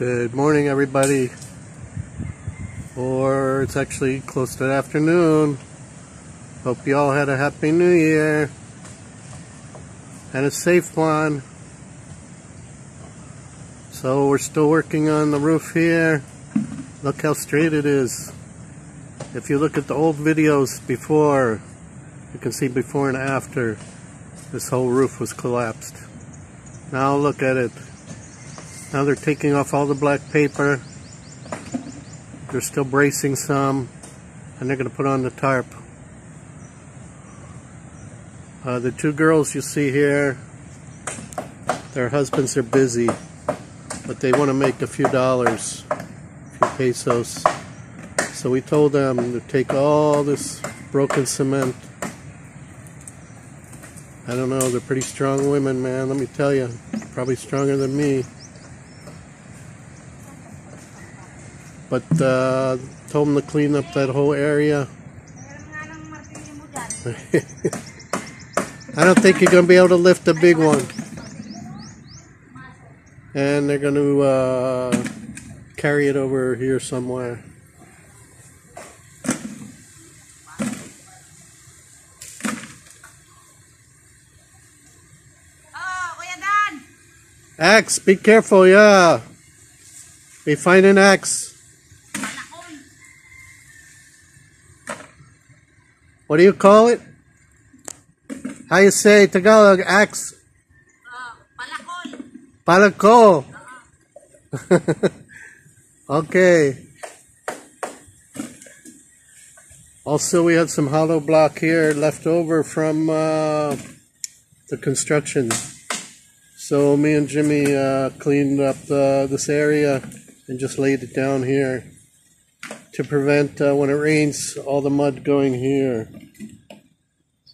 Good morning, everybody. Or it's actually close to afternoon. Hope you all had a happy new year and a safe one. So we're still working on the roof here. Look how straight it is. If you look at the old videos before, you can see before and after this whole roof was collapsed. Now look at it. Now they're taking off all the black paper. They're still bracing some and they're going to put on the tarp. Uh, the two girls you see here, their husbands are busy, but they want to make a few dollars, a few pesos. So we told them to take all this broken cement. I don't know, they're pretty strong women, man, let me tell you. Probably stronger than me. But uh, told them to clean up that whole area. I don't think you're going to be able to lift a big one. And they're going to uh, carry it over here somewhere. Axe, be careful, yeah. Be find an axe. What do you call it? How you say Tagalog? Axe. Oh, palakon. Palako. okay. Also, we had some hollow block here left over from uh, the construction. So me and Jimmy uh, cleaned up uh, this area and just laid it down here to prevent uh, when it rains all the mud going here.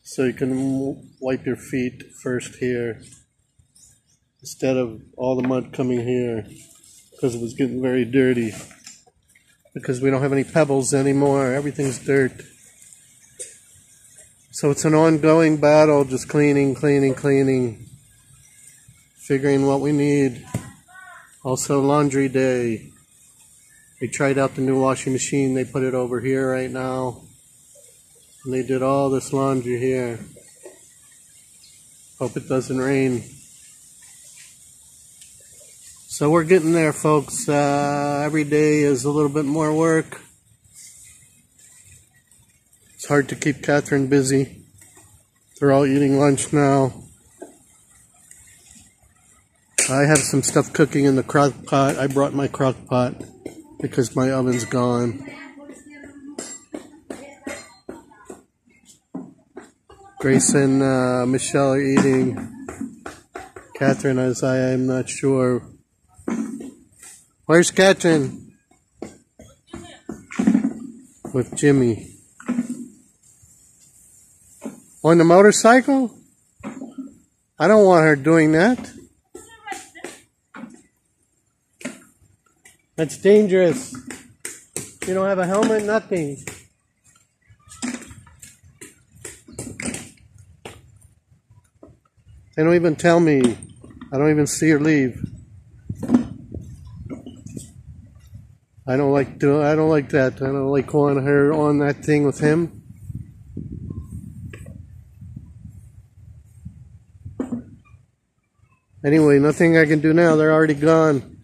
So you can wipe your feet first here instead of all the mud coming here because it was getting very dirty. Because we don't have any pebbles anymore, everything's dirt. So it's an ongoing battle, just cleaning, cleaning, cleaning, figuring what we need. Also, laundry day. We tried out the new washing machine, they put it over here right now. And they did all this laundry here. Hope it doesn't rain. So we're getting there, folks. Uh, every day is a little bit more work. It's hard to keep Catherine busy. They're all eating lunch now. I have some stuff cooking in the crock pot. I brought my crock pot because my oven's gone. Grace and uh, Michelle are eating. Catherine, as I am not sure. Where's Catherine? With Jimmy. On the motorcycle? I don't want her doing that. That's dangerous. You don't have a helmet, nothing. They don't even tell me. I don't even see her leave. I don't like do I don't like that. I don't like going her on that thing with him. Anyway, nothing I can do now. They're already gone.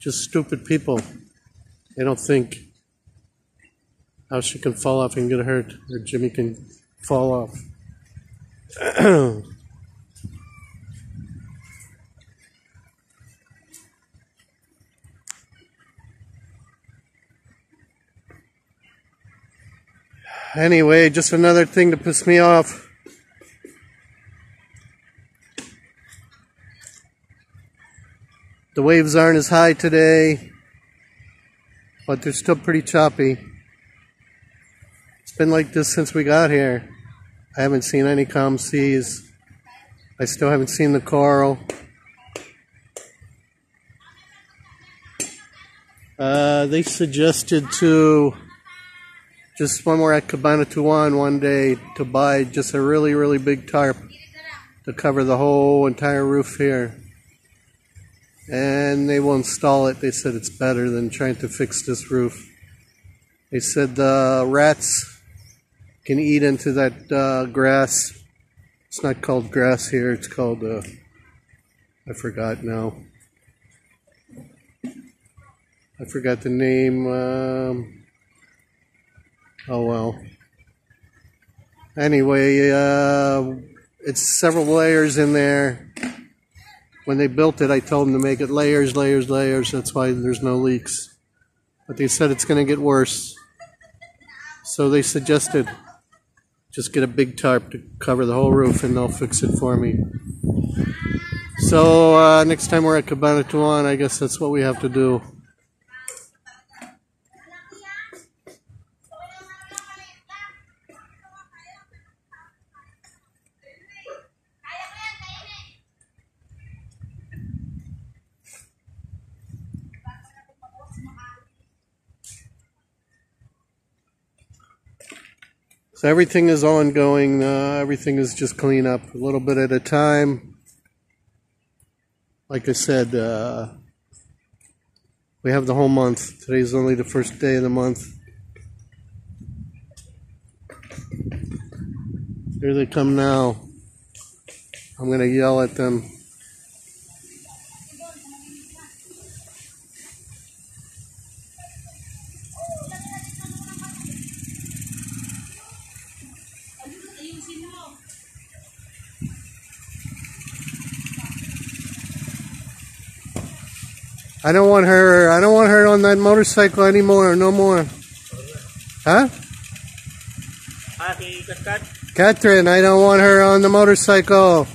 Just stupid people. They don't think how she can fall off and get hurt, or Jimmy can fall off. Anyway, just another thing to piss me off. The waves aren't as high today, but they're still pretty choppy. It's been like this since we got here. I haven't seen any calm seas. I still haven't seen the coral. Uh, they suggested to just when we're at Cabanatuan one day to buy just a really, really big tarp to cover the whole entire roof here. And they will install it. They said it's better than trying to fix this roof. They said the rats can eat into that uh, grass. It's not called grass here. It's called, uh, I forgot now. I forgot the name. Um, oh well. Anyway, uh, it's several layers in there. When they built it, I told them to make it layers, layers, layers. That's why there's no leaks. But they said it's going to get worse. So they suggested just get a big tarp to cover the whole roof and they'll fix it for me. So uh, next time we're at Cabanatuan, I guess that's what we have to do. So everything is ongoing. Uh, everything is just clean up a little bit at a time. Like I said, uh, we have the whole month. Today's only the first day of the month. Here they come now. I'm going to yell at them. I don't want her. I don't want her on that motorcycle anymore. No more. Huh? Catherine, I don't want her on the motorcycle.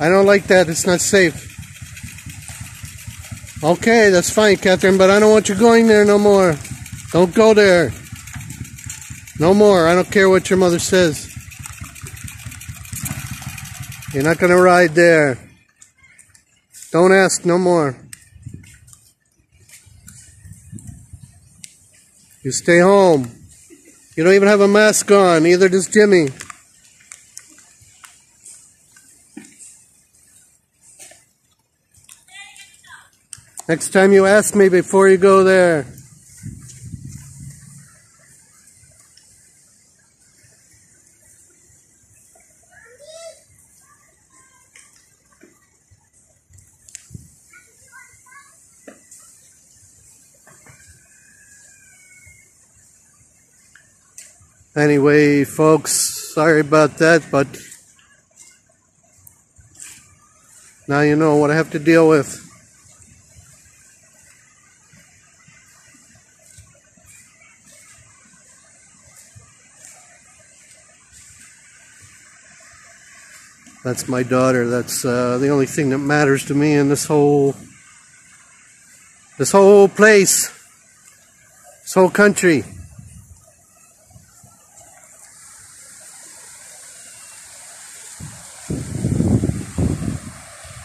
I don't like that. It's not safe. Okay, that's fine, Catherine, but I don't want you going there no more. Don't go there. No more. I don't care what your mother says. You're not going to ride there. Don't ask no more. You stay home. You don't even have a mask on, neither does Jimmy. Next time you ask me before you go there. Anyway, folks, sorry about that, but now you know what I have to deal with. That's my daughter. That's uh, the only thing that matters to me in this whole this whole place, this whole country.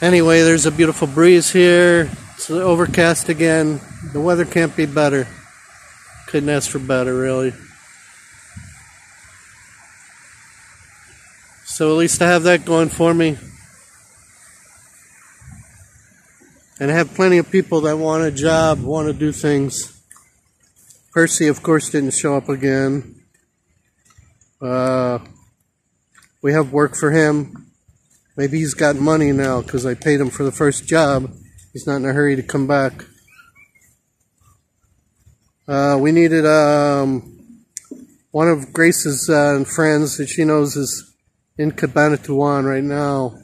Anyway, there's a beautiful breeze here. It's overcast again. The weather can't be better. Couldn't ask for better, really. So at least I have that going for me. And I have plenty of people that want a job, want to do things. Percy, of course, didn't show up again. Uh, we have work for him. Maybe he's got money now because I paid him for the first job. He's not in a hurry to come back. Uh, we needed um, one of Grace's uh, friends that she knows is in Cabanatuan right now.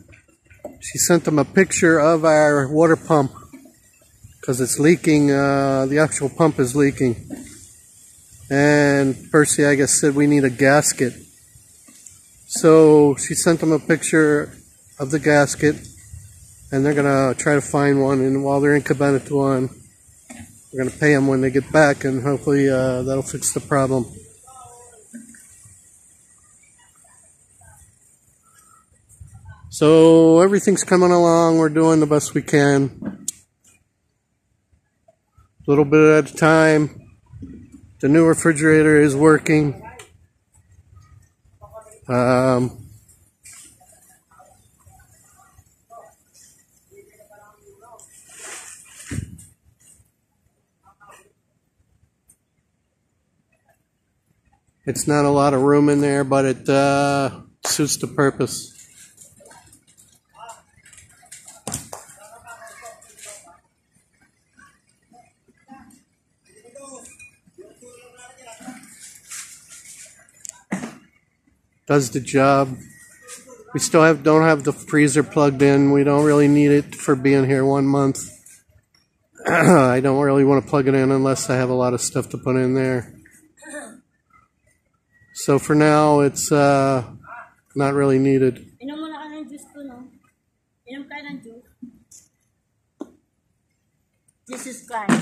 She sent them a picture of our water pump because it's leaking. Uh, the actual pump is leaking. And Percy, I guess, said we need a gasket. So she sent them a picture of the gasket, and they're gonna try to find one. And while they're in Cabanatuan, we're gonna pay them when they get back, and hopefully uh, that'll fix the problem. So everything's coming along. We're doing the best we can, a little bit at a time. The new refrigerator is working. Um, It's not a lot of room in there, but it uh, suits the purpose. Does the job. We still have don't have the freezer plugged in. We don't really need it for being here one month. I don't really want to plug it in unless I have a lot of stuff to put in there. So for now, it's uh, not really needed. Inom muna ka ng juice ko, no? Inom ka ng juice. Jesus Christ.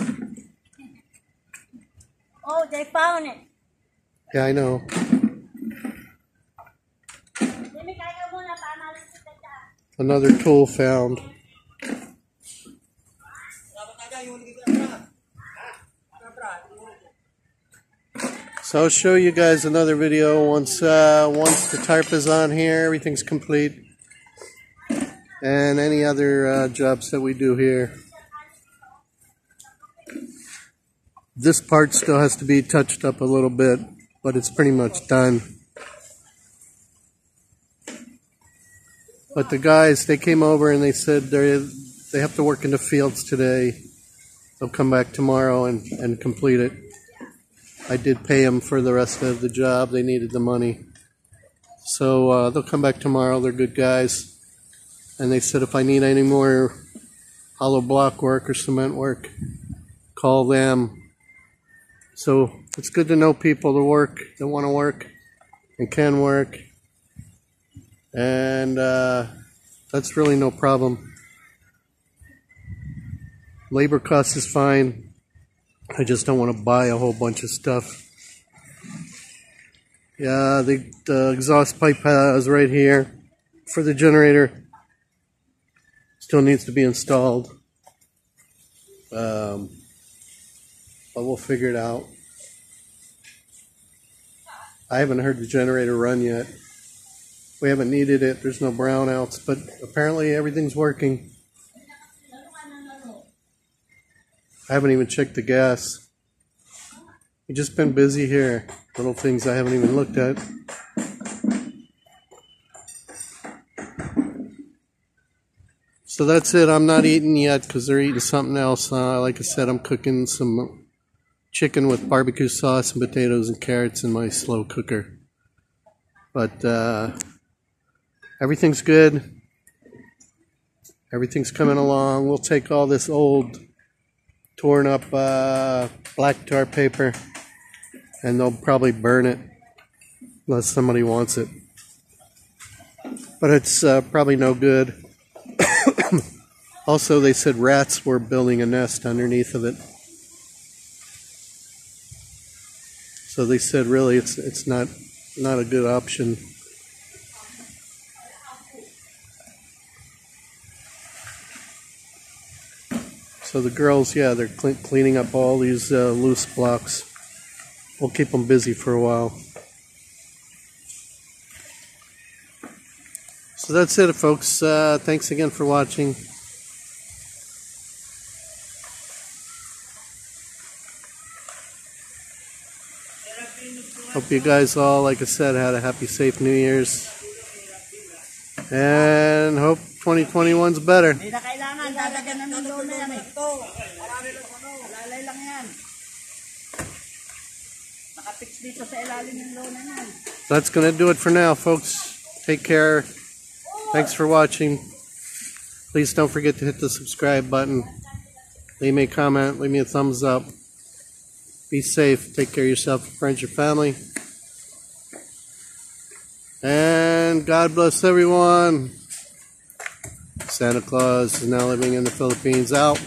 Oh, they found it. Yeah, I know. Jimmy, kaya ka muna para malis kita dyan. Another tool found. So I'll show you guys another video once uh, once the tarp is on here, everything's complete, and any other uh, jobs that we do here. This part still has to be touched up a little bit, but it's pretty much done. But the guys, they came over and they said they they have to work in the fields today. They'll come back tomorrow and, and complete it. I did pay them for the rest of the job. They needed the money. So uh, they'll come back tomorrow. They're good guys. And they said if I need any more hollow block work or cement work, call them. So it's good to know people to work, that want to work and can work and uh, that's really no problem. Labor cost is fine. I just don't want to buy a whole bunch of stuff. Yeah, the, the exhaust pipe is right here for the generator. Still needs to be installed. Um, but we'll figure it out. I haven't heard the generator run yet. We haven't needed it. There's no brownouts, but apparently everything's working. I haven't even checked the gas. We've just been busy here. Little things I haven't even looked at. So that's it. I'm not eating yet because they're eating something else. Uh, like I said, I'm cooking some chicken with barbecue sauce and potatoes and carrots in my slow cooker. But uh, everything's good. Everything's coming along. We'll take all this old, torn up uh, black tar paper and they'll probably burn it unless somebody wants it. But it's uh, probably no good. also, they said rats were building a nest underneath of it. So they said really it's it's not not a good option. So the girls, yeah, they're cle cleaning up all these uh, loose blocks. We'll keep them busy for a while. So that's it, folks. Uh, thanks again for watching. Hope you guys all, like I said, had a happy, safe New Year's. And hope 2021's better. Hindi na kailangan, dadagyan na ng lolo yan eh. Ito, lalay lang yan. Nakapix dito sa ilalim ng lolo yan. That's going to do it for now, folks. Take care. Thanks for watching. Please don't forget to hit the subscribe button. Leave me a comment. Leave me a thumbs up. Be safe. Take care of yourself, your friends, your family. And God bless everyone. Santa Claus is now living in the Philippines. Out.